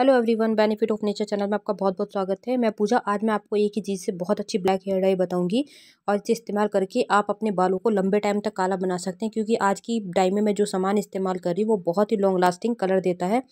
Hello everyone benefit of nature channel में आपका बहुत बहुत स्वागत है। मैं पूजा, आज मैं आपको एक ही चीज़ से बहुत अच्छी ब्लैक हेयर डाई बताऊँगी और इसे इस्तेमाल करके आप अपने बालों को लंबे टाइम तक काला बना सकते हैं क्योंकि आज की डाई में मैं जो सामान इस्तेमाल कर रही हूँ, वो बहुत ही लॉन्ग लास्टिंग कलर देता है।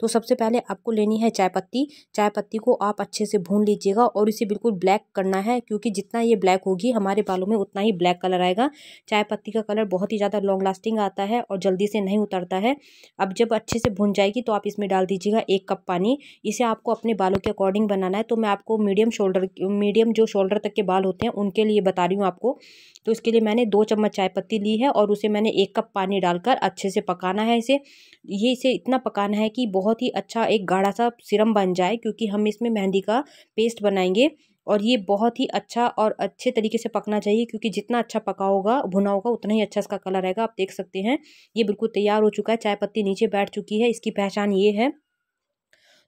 तो सबसे पहले आपको लेनी है चाय पत्ती। चाय पत्ती को आप अच्छे से भून लीजिएगा और इसे बिल्कुल ब्लैक करना है क्योंकि जितना ये ब्लैक होगी, हमारे बालों में उतना ही ब्लैक कलर आएगा। चाय पत्ती का कलर बहुत ही ज़्यादा लॉन्ग लास्टिंग आता है और जल्दी से नहीं उतरता है। अब जब अच्छे से भून जाएगी तो आप इसमें डाल दीजिएगा एक कप पानी। इसे आपको अपने बालों के अकॉर्डिंग बनाना है। तो मैं आपको मीडियम शोल्डर मीडियम जो शोल्डर तक के बाल होते हैं, उनके लिए बता रही हूँ आपको। तो इसके लिए मैंने दो चम्मच चाय पत्ती ली है और उसे मैंने एक कप पानी डालकर अच्छे से पकाना है इसे। ये इसे इतना पकाना है कि बहुत ही अच्छा एक गाढ़ा सा सिरम बन जाए, क्योंकि हम इसमें मेहंदी का पेस्ट बनाएँगे। और ये बहुत ही अच्छा और अच्छे तरीके से पकना चाहिए, क्योंकि जितना अच्छा पका होगा, भुना होगा, उतना ही अच्छा इसका कलर आएगा। आप देख सकते हैं, ये बिल्कुल तैयार हो चुका है, चाय पत्ती नीचे बैठ चुकी है। इसकी पहचान ये है।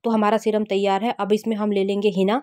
तो हमारा सीरम तैयार है। अब इसमें हम ले लेंगे हिना।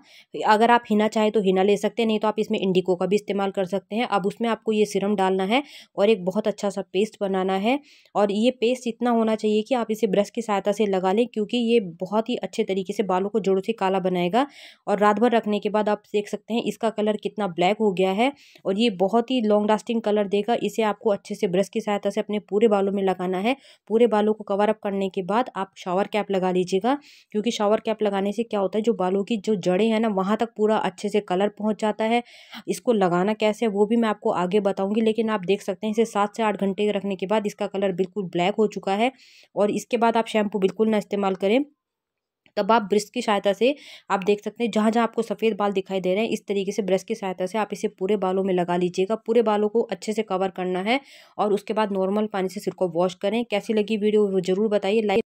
अगर आप हिना चाहें तो हिना ले सकते हैं, नहीं तो आप इसमें इंडिको का भी इस्तेमाल कर सकते हैं। अब उसमें आपको ये सीरम डालना है और एक बहुत अच्छा सा पेस्ट बनाना है। और ये पेस्ट इतना होना चाहिए कि आप इसे ब्रश की सहायता से लगा लें, क्योंकि ये बहुत ही अच्छे तरीके से बालों को जोड़ों से काला बनाएगा। और रात भर रखने के बाद आप देख सकते हैं, इसका कलर कितना ब्लैक हो गया है और ये बहुत ही लॉन्ग लास्टिंग कलर देगा। इसे आपको अच्छे से ब्रश की सहायता से अपने पूरे बालों में लगाना है। पूरे बालों को कवर अप करने के बाद आप शावर कैप लगा लीजिएगा, क्योंकि क्योंकि शावर कैप लगाने से क्या होता है? जो बालों की जो जड़ें हैं ना, वहाँ तक पूरा अच्छे से कलर पहुँच जाता है। इसको लगाना कैसे है वो भी मैं आपको आगे बताऊँगी, लेकिन आप देख सकते हैं इसे सात से आठ घंटे रखने के बाद इसका कलर बिल्कुल ब्लैक हो चुका है और इसके बाद आप शैम्पू बिल्कुल ना इस्तेमाल करें। तब आप ब्रश की सहायता से आप देख सकते हैं जहाँ जहाँ आपको सफ़ेद बाल दिखाई दे रहे हैं, इस तरीके से ब्रश की सहायता से आप इसे पूरे बालों में लगा लीजिएगा। पूरे बालों को अच्छे से कवर करना है और उसके बाद नॉर्मल पानी से सिर को वॉश करें। कैसी लगी वीडियो वो ज़रूर बताइए। लाइक